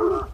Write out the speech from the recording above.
Oh!